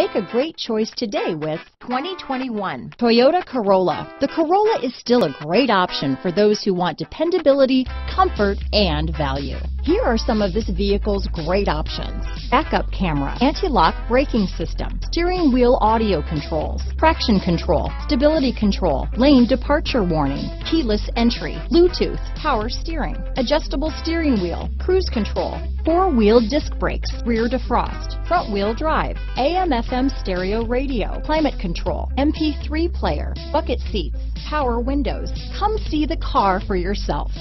Make a great choice today with 2021 Toyota Corolla. The Corolla is still a great option for those who want dependability, comfort, and value. Here are some of this vehicle's great options. Backup camera, anti-lock braking system, steering wheel audio controls, traction control, stability control, lane departure warning, keyless entry, Bluetooth, power steering, adjustable steering wheel, cruise control, four-wheel disc brakes, rear defrost, front wheel drive, AM FM stereo radio, climate control, MP3 player, bucket seats, power windows. Come see the car for yourself.